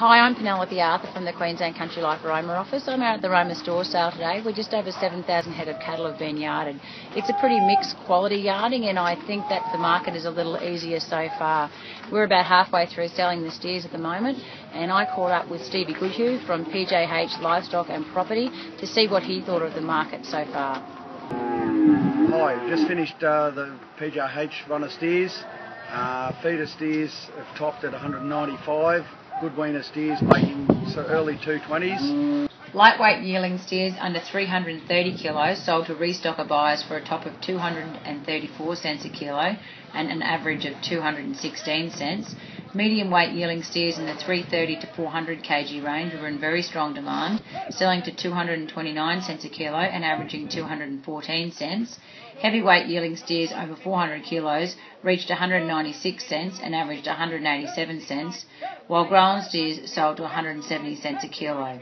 Hi, I'm Penelope Arthur from the Queensland Country Life Roma office. I'm out at the Roma store sale today. We're just over 7,000 head of cattle have been yarded. It's a pretty mixed quality yarding and I think that the market is a little easier so far. We're about halfway through selling the steers at the moment and I caught up with Stevie Goodhew from PJH Livestock and Property to see what he thought of the market so far. Hi, just finished uh, the PJH run of steers. Uh, feeder steers have topped at 195 good weaner steers making early 220s. Lightweight yearling steers under 330 kilos sold to restocker buyers for a top of 234 cents a kilo and an average of 216 cents. Medium weight yearling steers in the 330 to 400 kg range were in very strong demand, selling to 229 cents a kilo and averaging 214 cents. Heavyweight yearling steers over 400 kilos reached 196 cents and averaged 187 cents, while grown steers sold to 170 cents a kilo.